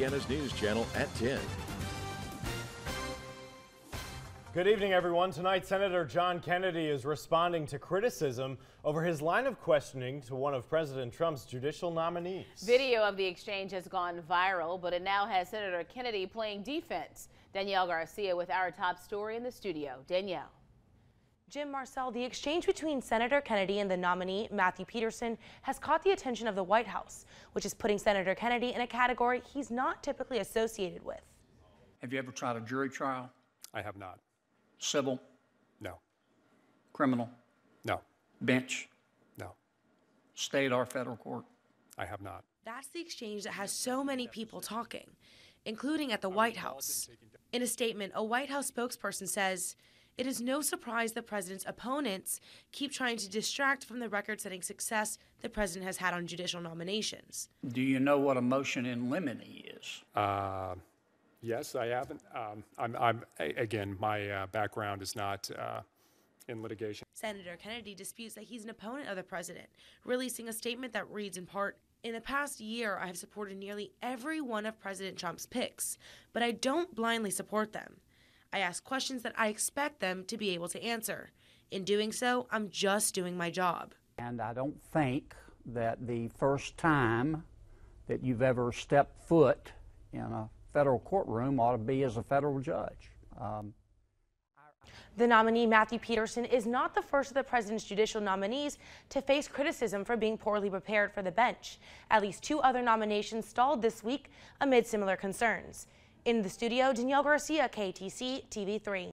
Acadiana's News Channel at 10. Good evening, everyone. Tonight, Senator John Kennedy is responding to criticism over his line of questioning to one of President Trump's judicial nominees. Video of the exchange has gone viral, but it now has Senator Kennedy playing defense. Danielle Garcia with our top story in the studio. Danielle. Jim Marcel, the exchange between Senator Kennedy and the nominee, Matthew Petersen, has caught the attention of the White House, which is putting Senator Kennedy in a category he's not typically associated with. Have you ever tried a jury trial? I have not. Civil? No. Criminal? No. Bench? No. State or federal court? I have not. That's the exchange that has so many people talking, including at the White House. In a statement, a White House spokesperson says, it is no surprise the president's opponents keep trying to distract from the record setting success the president has had on judicial nominations. Do you know what a motion in limine is? Uh, yes, I haven't. Um, I'm, I'm, again, my uh, background is not uh, in litigation. Senator Kennedy disputes that he's an opponent of the president, releasing a statement that reads in part In the past year, I have supported nearly every one of President Trump's picks, but I don't blindly support them. I ask questions that I expect them to be able to answer. In doing so, I'm just doing my job. And I don't think that the first time that you've ever stepped foot in a federal courtroom ought to be as a federal judge. Um, the nominee, Matthew Petersen, is not the first of the president's judicial nominees to face criticism for being poorly prepared for the bench. At least two other nominations stalled this week amid similar concerns. In the studio, Danielle Garcia, KATC TV3.